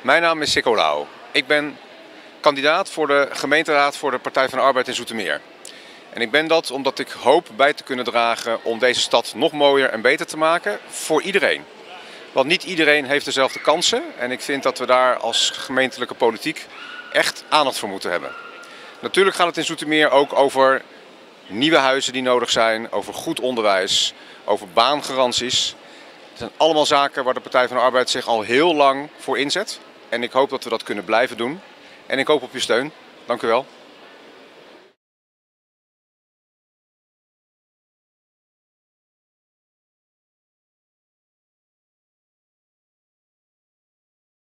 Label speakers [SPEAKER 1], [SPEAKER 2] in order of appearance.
[SPEAKER 1] Mijn naam is Sikko Lau. Ik ben kandidaat voor de gemeenteraad voor de Partij van de Arbeid in Zoetermeer. En ik ben dat omdat ik hoop bij te kunnen dragen om deze stad nog mooier en beter te maken voor iedereen. Want niet iedereen heeft dezelfde kansen en ik vind dat we daar als gemeentelijke politiek echt aandacht voor moeten hebben. Natuurlijk gaat het in Zoetermeer ook over nieuwe huizen die nodig zijn, over goed onderwijs, over baangaranties. Het zijn allemaal zaken waar de Partij van de Arbeid zich al heel lang voor inzet. En ik hoop dat we dat kunnen blijven doen. En ik hoop op je steun. Dank u wel.